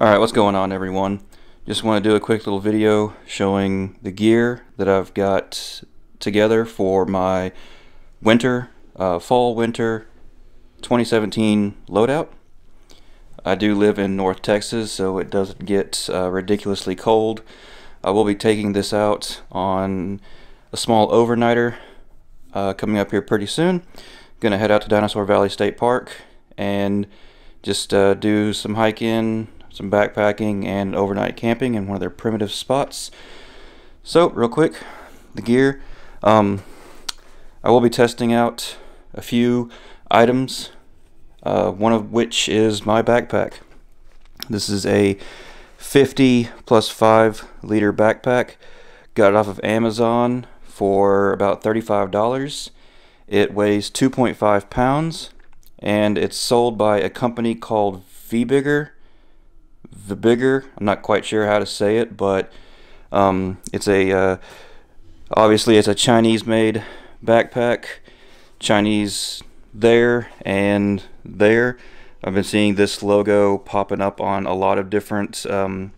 Alright, what's going on everyone? Just want to do a quick little video showing the gear that I've got together for my winter, uh, fall winter 2017 loadout. I do live in North Texas so it doesn't get uh, ridiculously cold. I will be taking this out on a small overnighter uh, coming up here pretty soon. Gonna head out to Dinosaur Valley State Park and just uh, do some hiking, some backpacking, and overnight camping in one of their primitive spots. So, real quick, the gear. Um, I will be testing out a few items, uh, one of which is my backpack. This is a 50 plus 5 liter backpack. Got it off of Amazon for about $35. It weighs 2.5 pounds and it's sold by a company called VBiger. VBiger. I'm not quite sure how to say it, but um, it's a uh, obviously it's a Chinese-made backpack. Chinese there and there. I've been seeing this logo popping up on a lot of different um,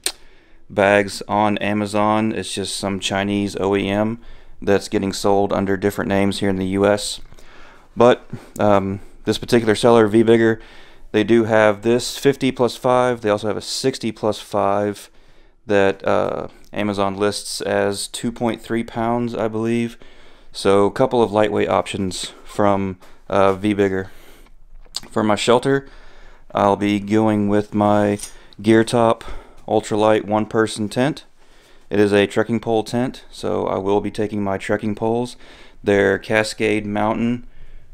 bags on Amazon. It's just some Chinese OEM that's getting sold under different names here in the U.S. But um, this particular seller, VBiger, they do have this 50 plus 5. They also have a 60 plus 5 that uh, Amazon lists as 2.3 pounds, I believe. So a couple of lightweight options from uh, Bigger For my shelter, I'll be going with my Geertop ultralight one person tent. It is a trekking pole tent, so I will be taking my trekking poles. They're Cascade Mountain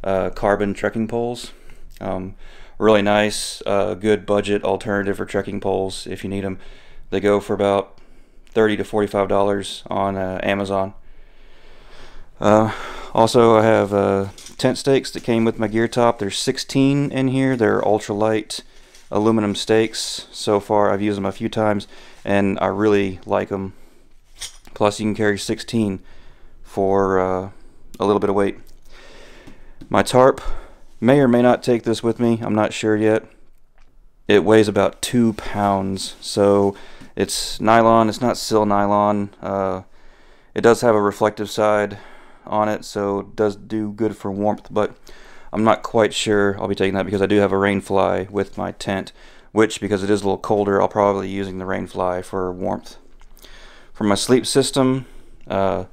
uh, carbon trekking poles. Um, really nice, uh, good budget alternative for trekking poles if you need them. They go for about 30 to $45 on uh, Amazon. Uh, also, I have uh, tent stakes that came with my Geertop. There's 16 in here. They're ultralight aluminum stakes. So far, I've used them a few times, and I really like them. Plus, you can carry 16 for uh, a little bit of weight. My tarp may or may not take this with me. I'm not sure yet. It weighs about two pounds, so it's nylon. It's not sil nylon. Uh, it does have a reflective side on it, so it does do good for warmth, but I'm not quite sure I'll be taking that because I do have a rainfly with my tent, which, because it is a little colder, I'll probably be using the rainfly for warmth. For my sleep system, uh,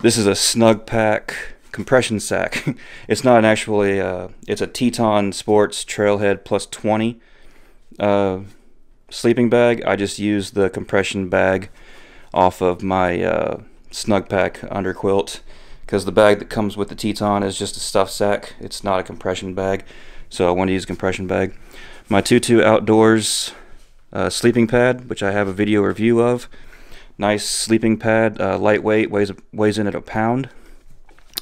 this is a Snugpak compression sack. it's not an actually, uh, it's a Teton Sports Trailhead Plus 20 uh, sleeping bag. I just use the compression bag off of my uh, Snugpak underquilt because the bag that comes with the Teton is just a stuff sack. It's not a compression bag, so I want to use a compression bag. My Tutu Outdoors uh, sleeping pad, which I have a video review of. Nice sleeping pad, uh, lightweight, weighs weighs in at a pound.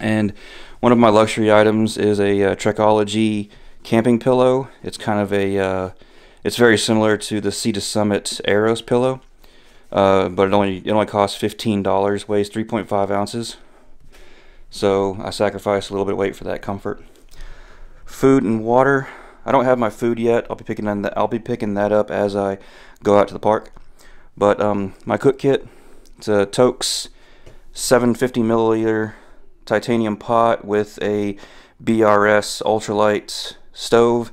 And one of my luxury items is a uh, Trekology camping pillow. It's kind of a, uh, it's very similar to the Sea to Summit Aeros pillow, uh, but it only it only costs fifteen dollars. Weighs 3.5 ounces. So I sacrifice a little bit of weight for that comfort. Food and water. I don't have my food yet. I'll be picking that. I'll be picking that up as I go out to the park. But um, my cook kit. It's a Toaks 750 milliliter titanium pot with a BRS ultralight stove,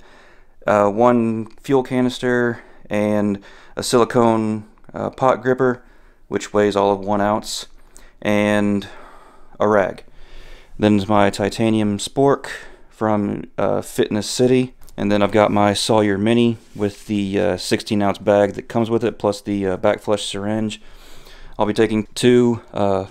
uh, one fuel canister, and a silicone uh, pot gripper, which weighs all of one ounce, and a rag. Then my titanium spork from uh, Fitness City. And then I've got my Sawyer Mini with the uh, 16 ounce bag that comes with it, plus the uh, back flush syringe. I'll be taking two uh,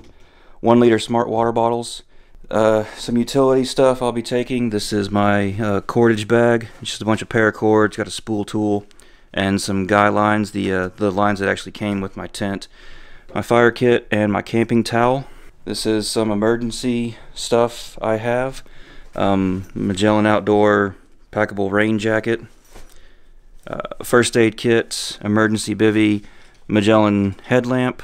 one liter smart water bottles uh, some utility stuff I'll be taking. This is my uh, cordage bag. It's just a bunch of paracords, got a spool tool, and some guy lines, the, uh, the lines that actually came with my tent. My fire kit and my camping towel. This is some emergency stuff I have. Um, Magellan Outdoor packable rain jacket. Uh, first aid kit, emergency bivy, Magellan headlamp,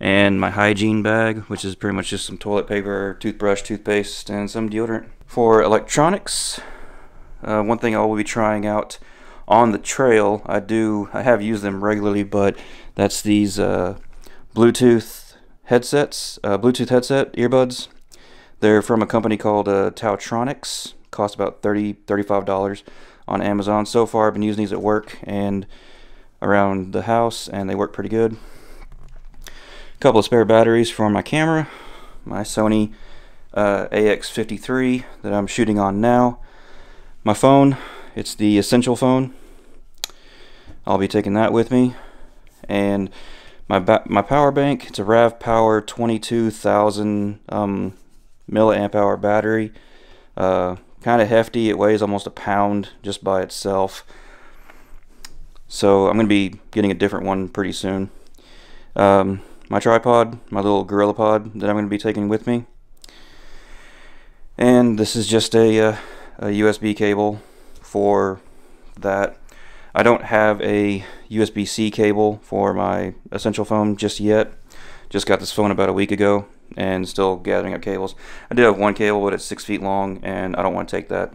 and my hygiene bag, which is pretty much just some toilet paper, toothbrush, toothpaste, and some deodorant. For electronics, uh, one thing I will be trying out on the trail, I do I have used them regularly, but that's these uh, Bluetooth headsets, uh, Bluetooth headset earbuds. They're from a company called uh, TaoTronics. Cost about 30 $35 on Amazon. So far, I've been using these at work and around the house, and they work pretty good. A couple of spare batteries for my camera, my Sony uh, AX53 that I'm shooting on now. My phone, it's the Essential phone. I'll be taking that with me. And my my power bank, it's a RAV Power 22,000 um, milliamp hour battery. Uh, kind of hefty. It weighs almost a pound just by itself. So I'm going to be getting a different one pretty soon. Um, my tripod, my little GorillaPod that I'm going to be taking with me. And this is just a, uh, a USB cable for that. I don't have a USB-C cable for my Essential phone just yet. Just got this phone about a week ago and still gathering up cables. I do have one cable, but it's six feet long, and I don't want to take that.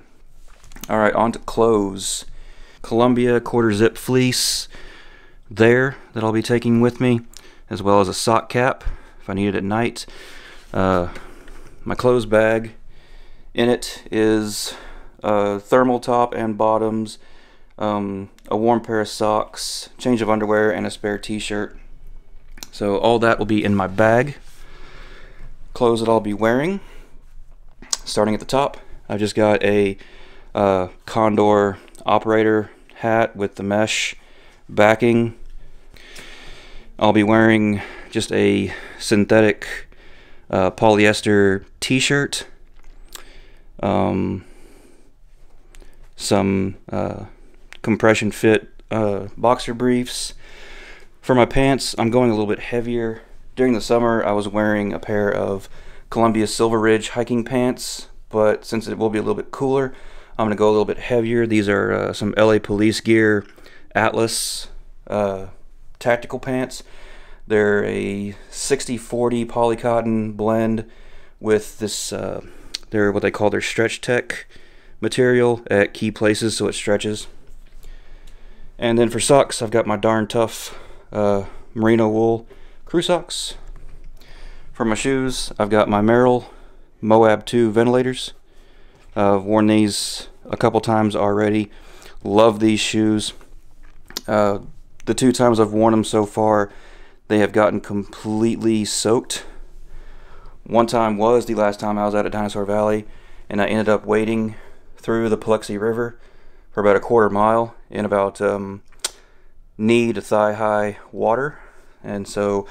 All right, on to clothes. Columbia quarter zip fleece there that I'll be taking with me, as well as a sock cap if I need it at night. Uh, my clothes bag in it is a thermal top and bottoms, um, a warm pair of socks, change of underwear, and a spare t-shirt. So all that will be in my bag. Clothes that I'll be wearing. Starting at the top, I've just got a uh, Condor operator hat with the mesh backing. I'll be wearing just a synthetic uh, polyester t-shirt. Um, some uh, compression fit uh, boxer briefs. For my pants, I'm going a little bit heavier. During the summer, I was wearing a pair of Columbia Silver Ridge hiking pants, but since it will be a little bit cooler, I'm going to go a little bit heavier. These are uh, some LA Police Gear Atlas uh, tactical pants. They're a 60-40 polycotton blend with this, uh, they're what they call their stretch tech material at key places so it stretches. And then for socks, I've got my darn tough uh, merino wool crew socks. For my shoes, I've got my Merrell Moab 2 ventilators. I've worn these a couple times already. Love these shoes. Uh, the two times I've worn them so far, they have gotten completely soaked. One time was the last time I was out at Dinosaur Valley, and I ended up wading through the Paluxy River for about a quarter mile in about um, knee to thigh high water. And so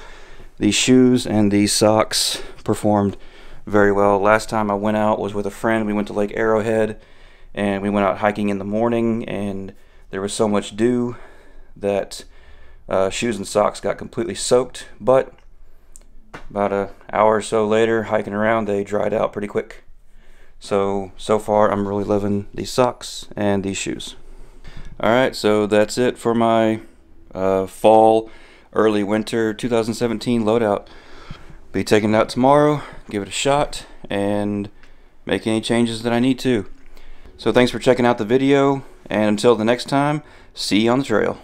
these shoes and these socks performed very well. Last time I went out was with a friend. We went to Lake Arrowhead and we went out hiking in the morning and there was so much dew that uh, shoes and socks got completely soaked. But about an hour or so later, hiking around, they dried out pretty quick. So, so far I'm really loving these socks and these shoes. Alright, so that's it for my uh, fall, early winter 2017 loadout. Be taking it out tomorrow, give it a shot, and make any changes that I need to. So thanks for checking out the video, and until the next time, see you on the trail.